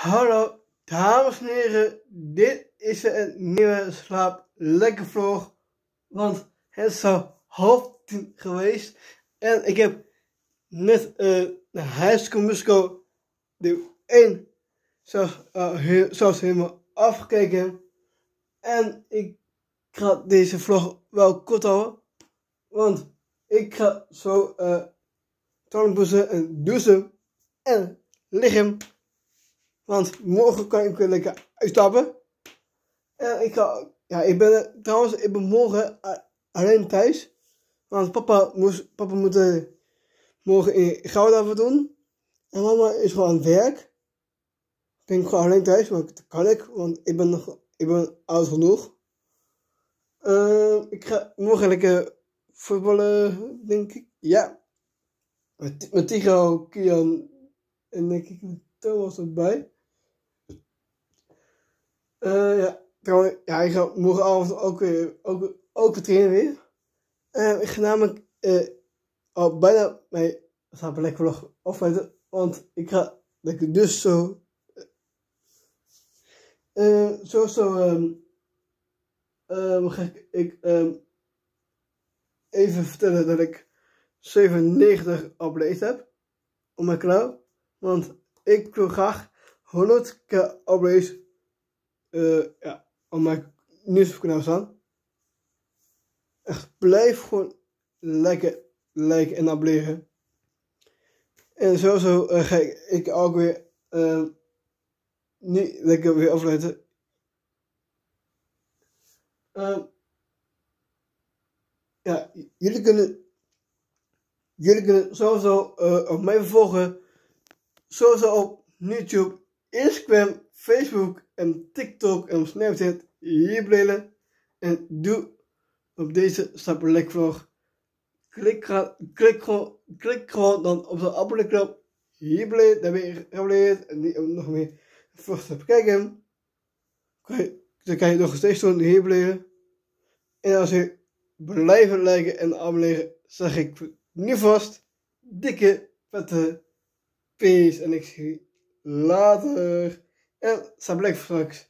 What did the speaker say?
Hallo, dames en heren. Dit is een nieuwe slaap lekker vlog. Want het is al half tien geweest. En ik heb net uh, naar High School Musical de 1 zoals, uh, he zoals helemaal afgekeken. En ik ga deze vlog wel kort houden. Want ik ga zo uh, tanden en douchen en liggen. Want morgen kan ik weer lekker uitstappen. En ik ga, ja, ik ben trouwens, ik ben morgen alleen thuis. Want papa, moest, papa moet uh, morgen in Gouda doen. En mama is gewoon aan het werk. Ik ben gewoon alleen thuis, maar dat kan ik, want ik ben nog, ik ben oud genoeg. Ik ga morgen lekker voetballen, denk ik. Ja. Met, met Tigo, Kian en denk ik met Thomas erbij. Uh, ja, trouwens, ja, ik ga morgenavond ook weer, ook, ook weer trainen weer. Uh, ik ga namelijk uh, al bijna mijn slaapvlog afsluiten, want ik ga lekker dus zo, uh, zo, zo, um, um, ga ik, ik um, even vertellen dat ik 97 abonnees heb op mijn kanaal, want ik wil graag 100k abonnees uh, ja, op mijn nieuwskanaal staan. Echt, blijf gewoon lekker liken en abonneren. En sowieso uh, ga ik, ik ook weer uh, lekker weer afleiden. Ja, jullie kunnen, jullie kunnen sowieso op mij volgen. Sowieso op YouTube, Instagram, Facebook en TikTok en Snapchat hier delen. En doe op deze Stapelek vlog. Klik, klik, gewoon, klik gewoon dan op de abonnee-knop. Hier blijven, dan ben je geabonneerd en die nog meer vlog te bekijken. Dan kan je nog steeds doen, hier blijven. En als je blijven liken en abonneren, zeg ik nu vast dikke vette peace en ik zie later. En sta blijf straks.